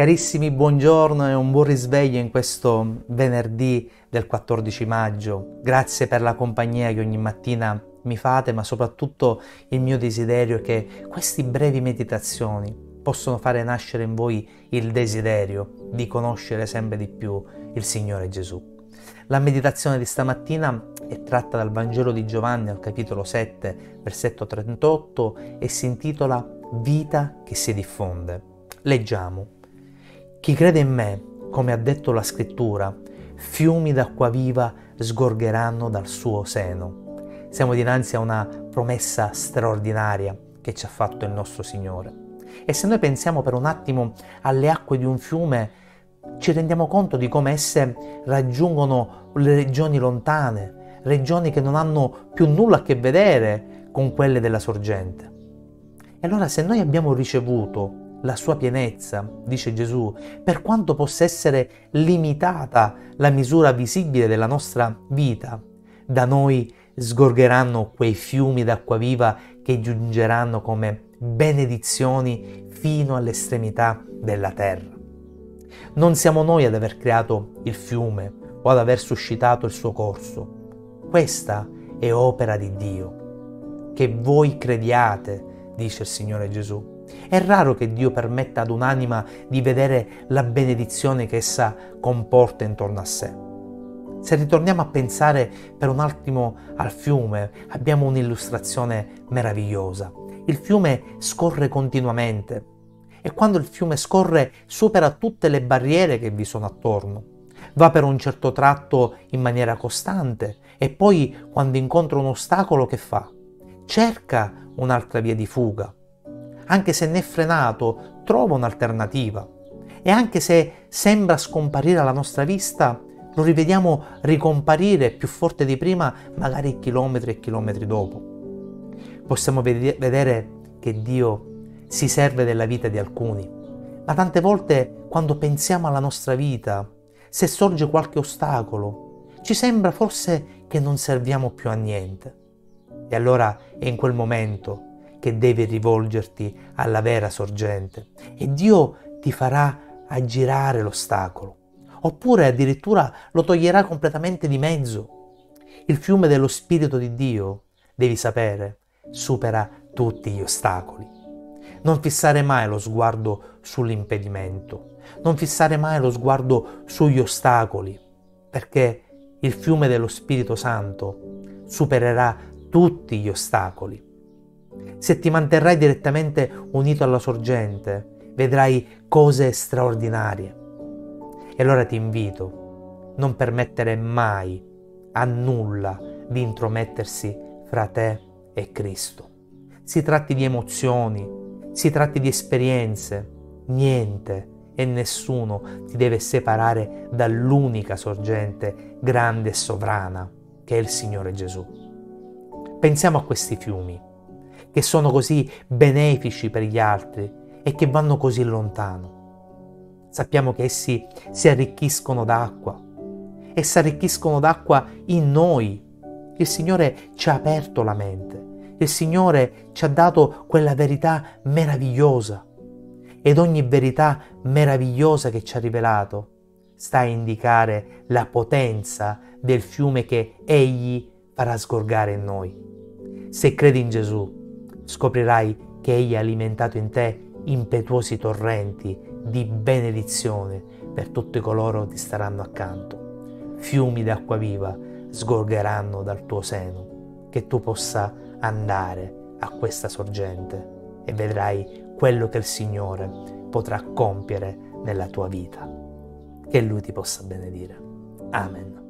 Carissimi, buongiorno e un buon risveglio in questo venerdì del 14 maggio. Grazie per la compagnia che ogni mattina mi fate, ma soprattutto il mio desiderio è che queste brevi meditazioni possano fare nascere in voi il desiderio di conoscere sempre di più il Signore Gesù. La meditazione di stamattina è tratta dal Vangelo di Giovanni al capitolo 7, versetto 38 e si intitola Vita che si diffonde. Leggiamo. Chi crede in me, come ha detto la scrittura, fiumi d'acqua viva sgorgeranno dal suo seno. Siamo dinanzi a una promessa straordinaria che ci ha fatto il nostro Signore. E se noi pensiamo per un attimo alle acque di un fiume, ci rendiamo conto di come esse raggiungono le regioni lontane, regioni che non hanno più nulla a che vedere con quelle della sorgente. E allora se noi abbiamo ricevuto la sua pienezza, dice Gesù, per quanto possa essere limitata la misura visibile della nostra vita, da noi sgorgeranno quei fiumi d'acqua viva che giungeranno come benedizioni fino all'estremità della terra. Non siamo noi ad aver creato il fiume o ad aver suscitato il suo corso. Questa è opera di Dio. Che voi crediate, dice il Signore Gesù. È raro che Dio permetta ad un'anima di vedere la benedizione che essa comporta intorno a sé. Se ritorniamo a pensare per un attimo al fiume, abbiamo un'illustrazione meravigliosa. Il fiume scorre continuamente e quando il fiume scorre supera tutte le barriere che vi sono attorno. Va per un certo tratto in maniera costante e poi quando incontra un ostacolo che fa? Cerca un'altra via di fuga anche se ne è frenato, trova un'alternativa. E anche se sembra scomparire alla nostra vista, lo rivediamo ricomparire più forte di prima, magari chilometri e chilometri dopo. Possiamo vedere che Dio si serve della vita di alcuni, ma tante volte quando pensiamo alla nostra vita, se sorge qualche ostacolo, ci sembra forse che non serviamo più a niente. E allora è in quel momento che devi rivolgerti alla vera sorgente e Dio ti farà aggirare l'ostacolo, oppure addirittura lo toglierà completamente di mezzo. Il fiume dello Spirito di Dio, devi sapere, supera tutti gli ostacoli. Non fissare mai lo sguardo sull'impedimento, non fissare mai lo sguardo sugli ostacoli, perché il fiume dello Spirito Santo supererà tutti gli ostacoli se ti manterrai direttamente unito alla sorgente, vedrai cose straordinarie. E allora ti invito, non permettere mai a nulla di intromettersi fra te e Cristo. Si tratti di emozioni, si tratti di esperienze, niente e nessuno ti deve separare dall'unica sorgente grande e sovrana che è il Signore Gesù. Pensiamo a questi fiumi che sono così benefici per gli altri e che vanno così lontano. Sappiamo che essi si arricchiscono d'acqua e si arricchiscono d'acqua in noi. Il Signore ci ha aperto la mente, il Signore ci ha dato quella verità meravigliosa ed ogni verità meravigliosa che ci ha rivelato sta a indicare la potenza del fiume che Egli farà sgorgare in noi. Se credi in Gesù, scoprirai che Egli ha alimentato in te impetuosi torrenti di benedizione per tutti coloro che ti staranno accanto. Fiumi d'acqua viva sgorgeranno dal tuo seno, che tu possa andare a questa sorgente e vedrai quello che il Signore potrà compiere nella tua vita. Che Lui ti possa benedire. Amen.